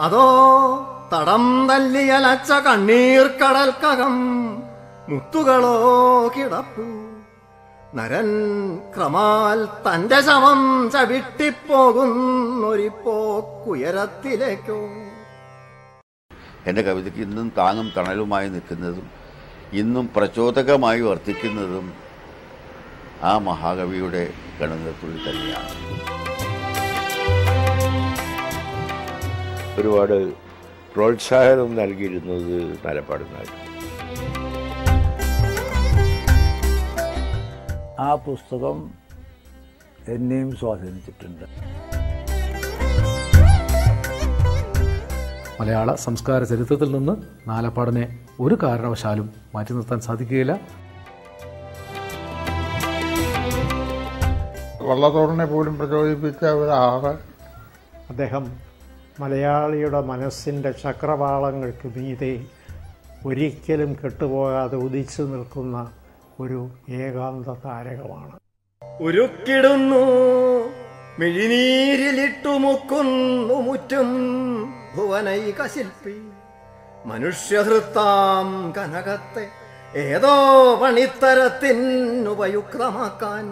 അതോ തടം തല്ലിയലച്ച കണ്ണീർ കടൽക്കകം മുത്തുകളോ കിടപ്പു? നരൻ ക്രമാൽ തന്റെ ശവം ചവിട്ടിപ്പോകുന്നൊരിപ്പോക്കുയരത്തിലേക്കോ എന്റെ കവിതയ്ക്ക് ഇന്നും താങ്ങും തണലുമായി നിൽക്കുന്നതും ഇന്നും പ്രചോദകമായി വർത്തിക്കുന്നതും ആ മഹാകവിയുടെ ഗണനത്തുള്ളിൽ തന്നെയാണ്. ഒരുപാട് പ്രോത്സാഹനം നൽകിയിരുന്നത് നിലപാടുന്നായിരുന്നു ആ പുസ്തകം എന്നെയും സ്വാധീനിച്ചിട്ടുണ്ട്. മലയാള സംസ്കാര ചരിത്രത്തിൽ നിന്ന് നാലപ്പാടിനെ ഒരു കാരണവശാലും മാറ്റി നിർത്താൻ സാധിക്കുകയില്ല. വള്ളത്തോടിനെ പോലും പ്രചോദിപ്പിച്ച ഒരാളെ അദ്ദേഹം മലയാളിയുടെ മനസ്സിന്റെ ചക്രവാളങ്ങൾക്ക് മീതെ ഒരിക്കലും കെട്ടുപോകാതെ ഉദിച്ചു നിൽക്കുന്ന ഒരു ഏകാന്ത താരകമാണ്. ഉരുക്കിടുന്നു മിഴിനീരിലിട്ടുമുക്കുന്നു മുറ്റും ഭുവനൈക ശില്പി. മനുഷ്യഹൃത്താം കനകത്തെ ഏതോ പണിത്തരത്തിനുപയുക്തമാക്കാൻ